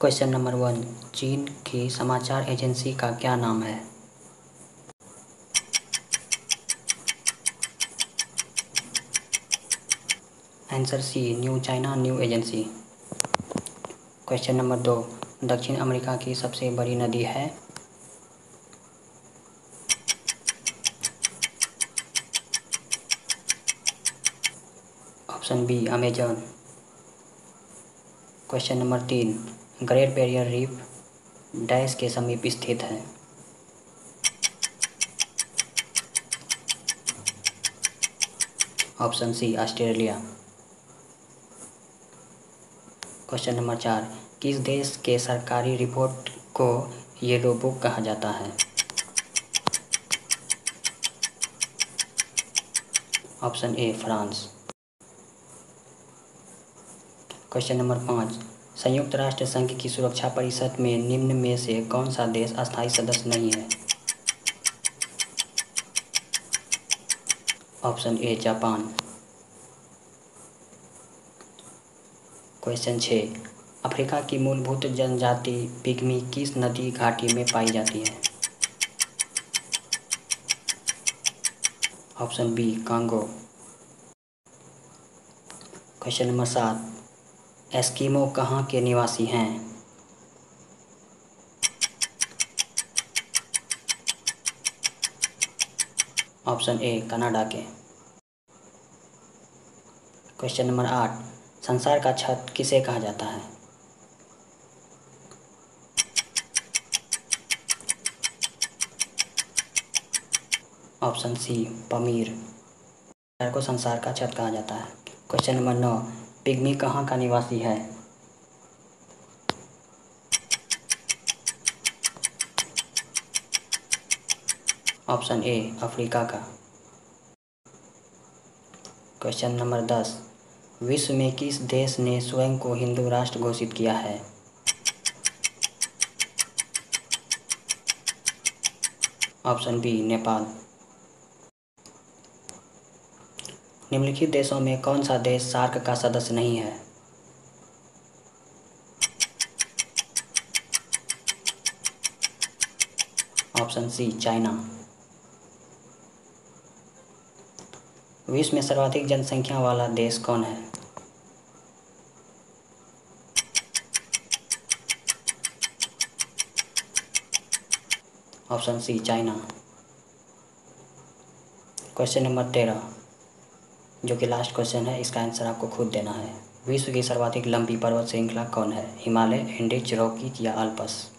Question number one चीन की समाचार एजेंसी का क्या नाम है? Answer C new China new agency question number दो दक्षिण अमेरिका की सबसे बड़ी नदी है? Option B Amazon question number तीन ग्रेट बैरियर रीफ डैश के समीप स्थित है। Option C, Australia. Question number चार, किस देश के सरकारी रिपोर्ट को येलो बुक कहा जाता है? Option A, France. Question number पाँच संयुक्त राष्ट्र संघ की सुरक्षा परिषद में निम्न में से कौन सा देश अस्थायी सदस्य नहीं है? Option A, Japan. क्वेश्चन छः, अफ्रीका की मूलभूत जनजाति पिग्मी किस नदी घाटी में पाई जाती है? Option B, Congo. Question number सात एस्किमो कहाँ के निवासी हैं? ऑप्शन ए, कनाडा के। क्वेश्चन नंबर आठ, संसार का छत किसे कहा जाता है? Option C, Pamir. को संसार का छत कहा जाता है। क्वेश्चन नंबर नौ पिग्मी कहाँ का निवासी है? ऑप्शन ए, अफ्रीका का। क्वेश्चन नंबर दस, विश्व में किस देश ने स्वयं को हिंदू राष्ट्र घोषित किया है? Option B, Nepal. निम्नलिखित देशों में कौन सा देश सार्क का सदस्य नहीं है? Option C, China. विश्व में सर्वाधिक जनसंख्या वाला देश कौन है? Option C, China. Question number तेरह। जो कि लास्ट क्वेश्चन है, इसका आंसर आपको खुद देना है। विश्व की सर्वाधिक लंबी पर्वत श्रृंखला कौन है? हिमालय, इंडिज रॉकीज या अल्पस?